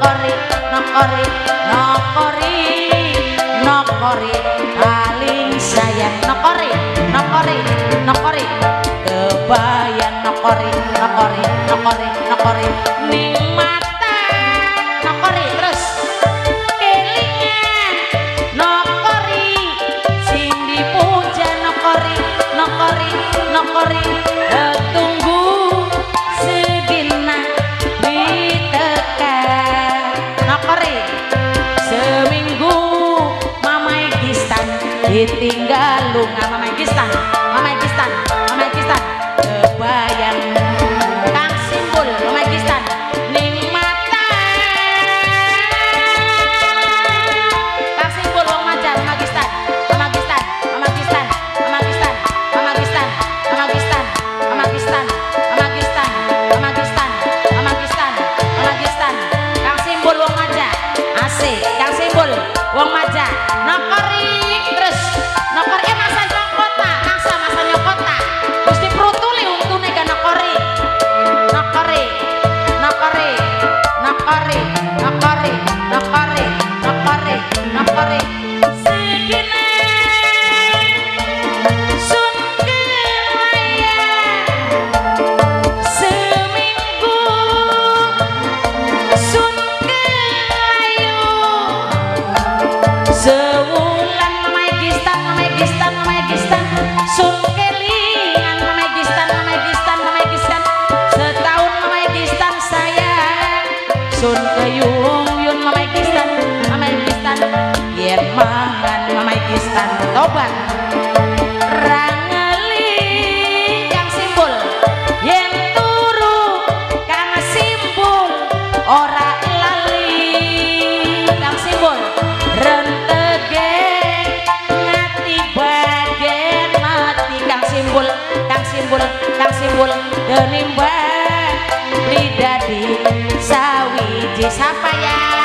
nokori nokori nokori nokori paling sayang. Nokori nokori nokori kebayang nokori nokori nokori nokori nikmat ditinggal. Lunga mama Kistan mama Kistan mama Kistan kebayang. Kabupaten Toba Rangeli yang simbol. Yang turu kang simbol. Ora lali yang simpul, rentegeng ngati baden mati kang simbol kang simbol kang simbol. Denimba bidadi sawiji sapayang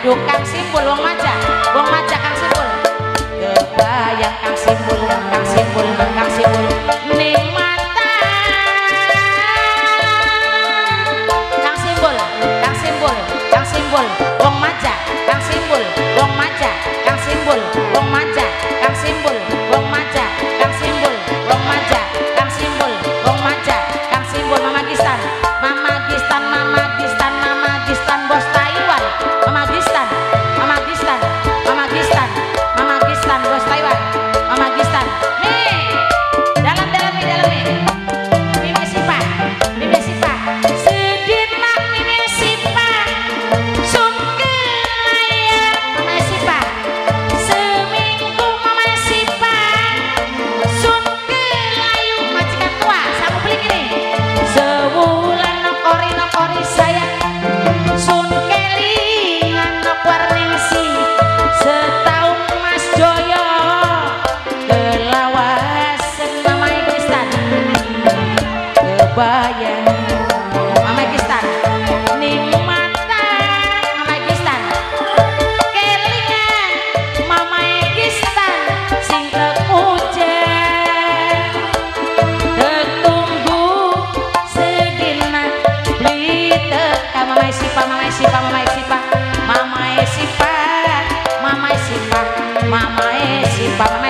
dukang simpul wong maja, wong mama e eh, si pame